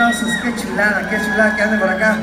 aplausos. Qué chulada, qué chulada que anden por acá.